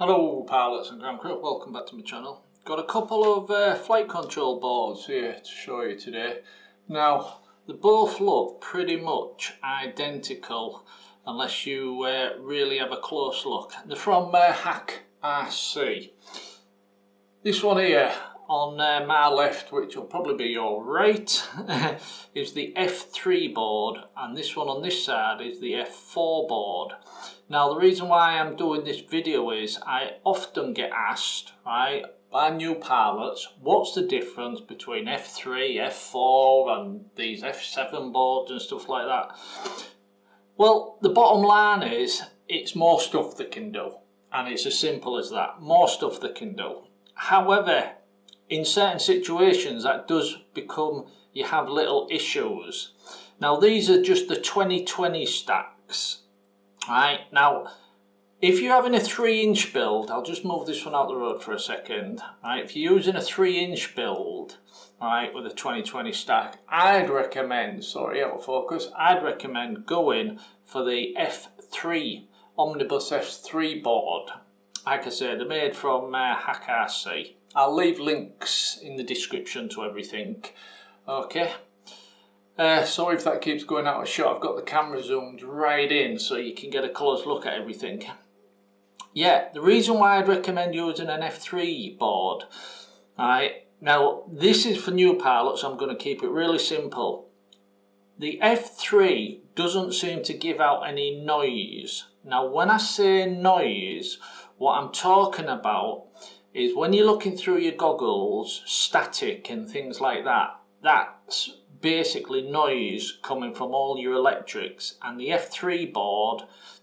Hello pilots and ground crew, welcome back to my channel. Got a couple of uh, flight control boards here to show you today. Now, they both look pretty much identical unless you uh, really have a close look. They're from uh, Hack RC. This one here on uh, my left, which will probably be your right, is the F3 board and this one on this side is the F4 board. Now the reason why I'm doing this video is I often get asked, right, by new pilots, what's the difference between F3, F4 and these F7 boards and stuff like that? Well, the bottom line is it's more stuff they can do and it's as simple as that, more stuff they can do. However, in certain situations that does become you have little issues now these are just the 2020 stacks right now if you're having a three inch build I'll just move this one out the road for a second right if you're using a three inch build right with a 2020 stack I'd recommend sorry out of focus I'd recommend going for the F3 Omnibus F3 board like I said they're made from uh, HAKRC I'll leave links in the description to everything. Okay. Uh, sorry if that keeps going out of shot. I've got the camera zoomed right in so you can get a close look at everything. Yeah, the reason why I'd recommend using an F3 board, right, now this is for new pilots, I'm going to keep it really simple. The F3 doesn't seem to give out any noise. Now when I say noise, what I'm talking about is when you're looking through your goggles, static and things like that, that's basically noise coming from all your electrics and the F3 board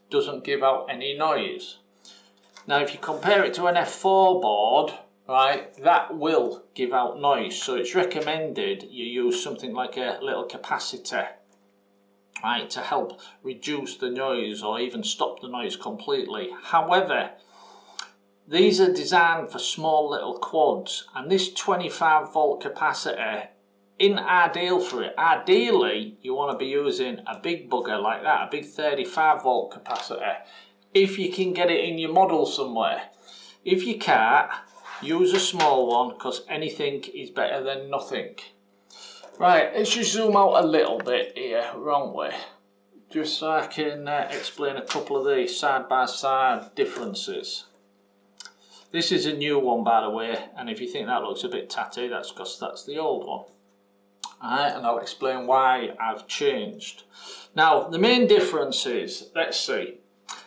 doesn't give out any noise. Now if you compare it to an F4 board, right, that will give out noise. So it's recommended you use something like a little capacitor, right, to help reduce the noise or even stop the noise completely. However, these are designed for small little quads and this 25 volt capacitor in ideal for it. Ideally you want to be using a big bugger like that, a big 35 volt capacitor if you can get it in your model somewhere. If you can't, use a small one because anything is better than nothing. Right, let's just zoom out a little bit here, wrong way. Just so I can uh, explain a couple of these side by side differences. This is a new one by the way and if you think that looks a bit tatty that's because that's the old one. Alright, and I'll explain why I've changed. Now the main difference is, let's see,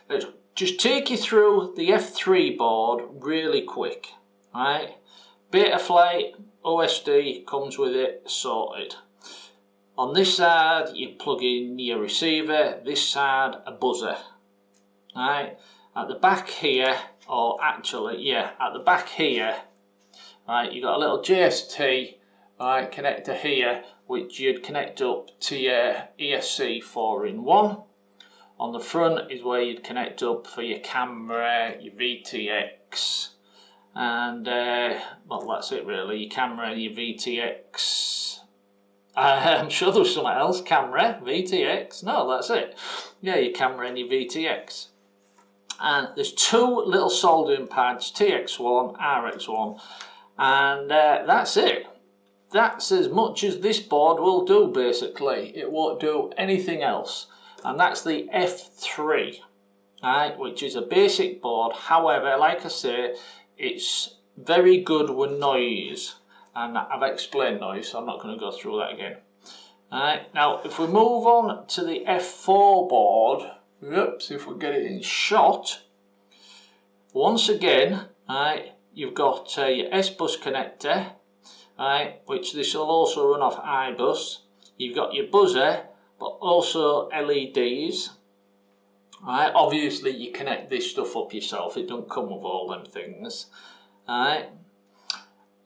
let's just take you through the F3 board really quick. Alright, Betaflight OSD comes with it sorted. On this side you plug in your receiver, this side a buzzer. Alright, at the back here or actually, yeah, at the back here, right, you've got a little JST right, connector here, which you'd connect up to your ESC 4-in-1. On the front is where you'd connect up for your camera, your VTX, and uh, well, that's it really. Your camera, your VTX. Uh, I'm sure there's something else. Camera, VTX. No, that's it. Yeah, your camera and your VTX and there's two little soldering pads, TX1, RX1, and uh, that's it. That's as much as this board will do basically. It won't do anything else. And that's the F3, right, which is a basic board. However, like I say, it's very good with noise. And I've explained noise, so I'm not going to go through that again. Alright, now if we move on to the F4 board, Oops, if we get it in shot. Once again, right, you've got uh, your S-bus connector, right, which this will also run off iBus. You've got your buzzer, but also LEDs. Right, obviously you connect this stuff up yourself, it don't come with all them things. Right.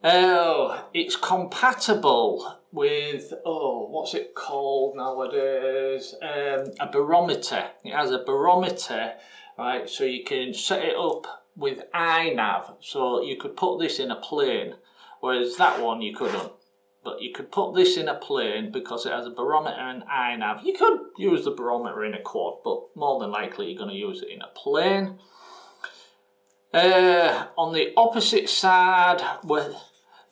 Oh, it's compatible with, oh, what's it called nowadays? Um, a barometer. It has a barometer, right? So you can set it up with iNav. So you could put this in a plane, whereas that one you couldn't. But you could put this in a plane because it has a barometer and iNav. You could use the barometer in a quad, but more than likely you're going to use it in a plane. Uh, on the opposite side, with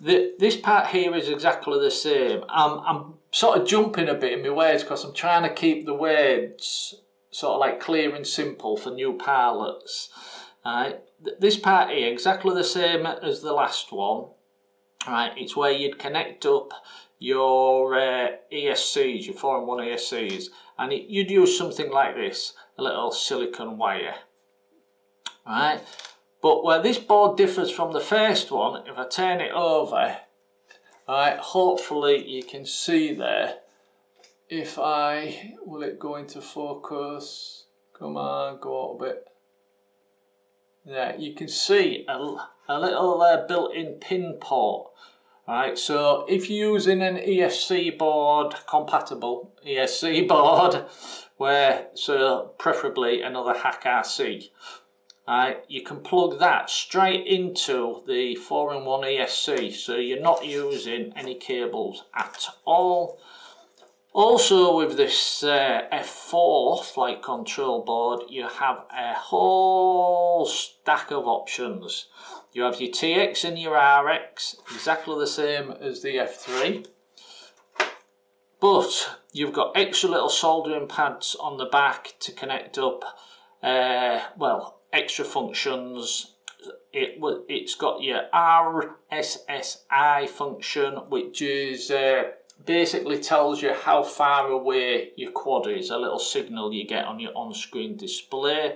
the, this part here is exactly the same. I'm, I'm sort of jumping a bit in my words because I'm trying to keep the words sort of like clear and simple for new pilots. Right, this part here exactly the same as the last one. Right, it's where you'd connect up your uh, ESCs, your 4-in-1 ESCs, and it, you'd use something like this, a little silicon wire. Right, but where this board differs from the first one, if I turn it over, right, hopefully you can see there, if I, will it go into focus? Come on, go out a bit. Yeah, you can see a, a little uh, built-in pin port. Right, so if you're using an ESC board, compatible ESC board, where so preferably another HAKRC, right, you can plug that straight into the 4-in-1 ESC, so you're not using any cables at all. Also with this uh, F4 flight control board you have a whole stack of options. You have your TX and your RX, exactly the same as the F3. But you've got extra little soldering pads on the back to connect up, uh, well, extra functions. It, it's got your RSSI function, which is uh, basically tells you how far away your quad is, a little signal you get on your on-screen display.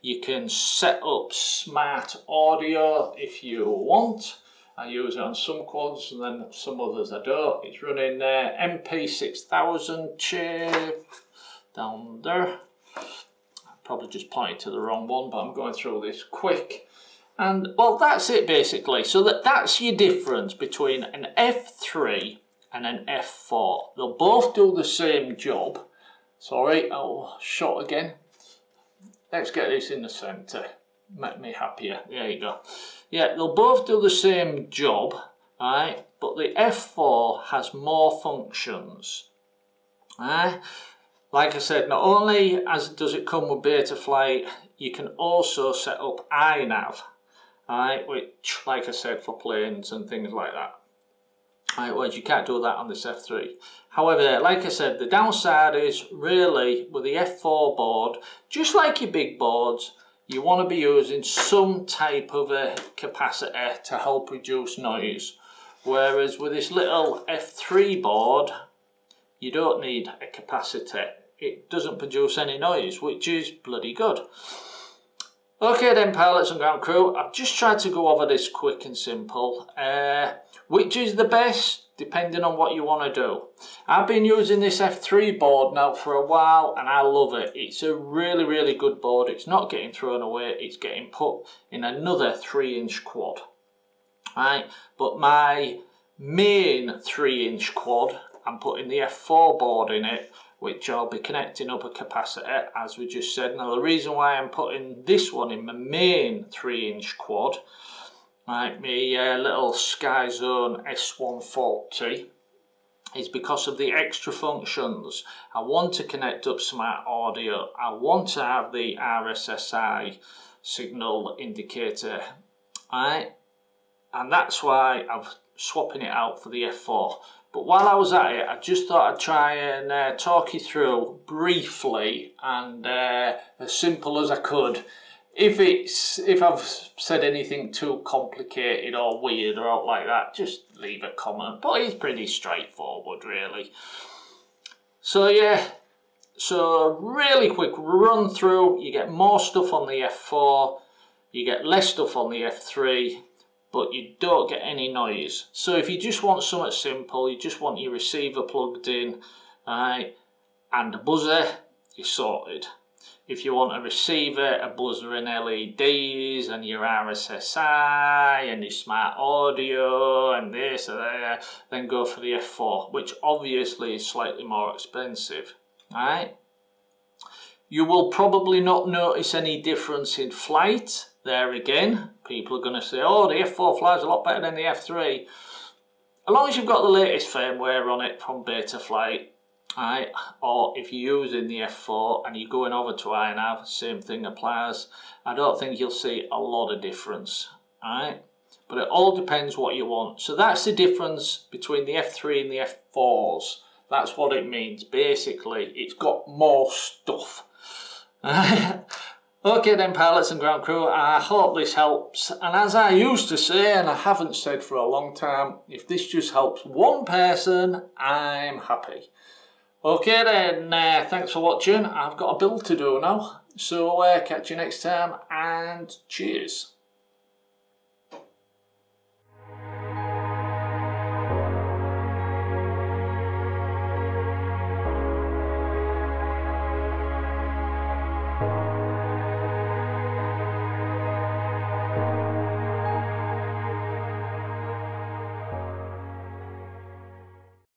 You can set up smart audio if you want. I use it on some quads and then some others I don't. It's running uh, MP6000 chip down there. I probably just pointed to the wrong one, but I'm going through this quick. And well, that's it basically. So that, that's your difference between an F3 and an F4. They'll both do the same job. Sorry, I'll shot again. Let's get this in the centre. Make me happier. There you go. Yeah, they'll both do the same job, right? But the F4 has more functions. Right? Like I said, not only as does it come with Betaflight, you can also set up iNav, right? Which, like I said, for planes and things like that. Right, whereas you can't do that on this F3. However, like I said, the downside is really with the F4 board, just like your big boards, you want to be using some type of a capacitor to help reduce noise. Whereas with this little F3 board, you don't need a capacitor. It doesn't produce any noise, which is bloody good. Okay then pilots and ground crew, I've just tried to go over this quick and simple. Uh, which is the best depending on what you want to do. I've been using this F3 board now for a while and I love it. It's a really really good board. It's not getting thrown away, it's getting put in another 3 inch quad. Right, but my main 3 inch quad, I'm putting the F4 board in it which I'll be connecting up a capacitor as we just said. Now the reason why I'm putting this one in my main 3 inch quad, like my uh, little Skyzone S140, is because of the extra functions. I want to connect up smart audio, I want to have the RSSI signal indicator, right? And that's why I'm swapping it out for the F4. But while I was at it, I just thought I'd try and uh, talk you through briefly and uh, as simple as I could. If it's if I've said anything too complicated or weird or out like that, just leave a comment. But it's pretty straightforward, really. So yeah, so really quick run through. You get more stuff on the F4, you get less stuff on the F3 but you don't get any noise. So if you just want something simple, you just want your receiver plugged in right, and a buzzer, you're sorted. If you want a receiver, a buzzer and LEDs and your RSSI and your smart audio and this and that, then go for the F4, which obviously is slightly more expensive. Right? You will probably not notice any difference in flight there again, people are going to say, oh, the F4 flies a lot better than the F3. As long as you've got the latest firmware on it from Betaflight, Right, or if you're using the F4 and you're going over to iNav, same thing applies. I don't think you'll see a lot of difference. Right, but it all depends what you want. So that's the difference between the F3 and the F4s. That's what it means. Basically, it's got more stuff. okay then pilots and ground crew, I hope this helps. And as I used to say, and I haven't said for a long time, if this just helps one person, I'm happy. Okay then, uh, thanks for watching. I've got a build to do now. So uh, catch you next time and cheers.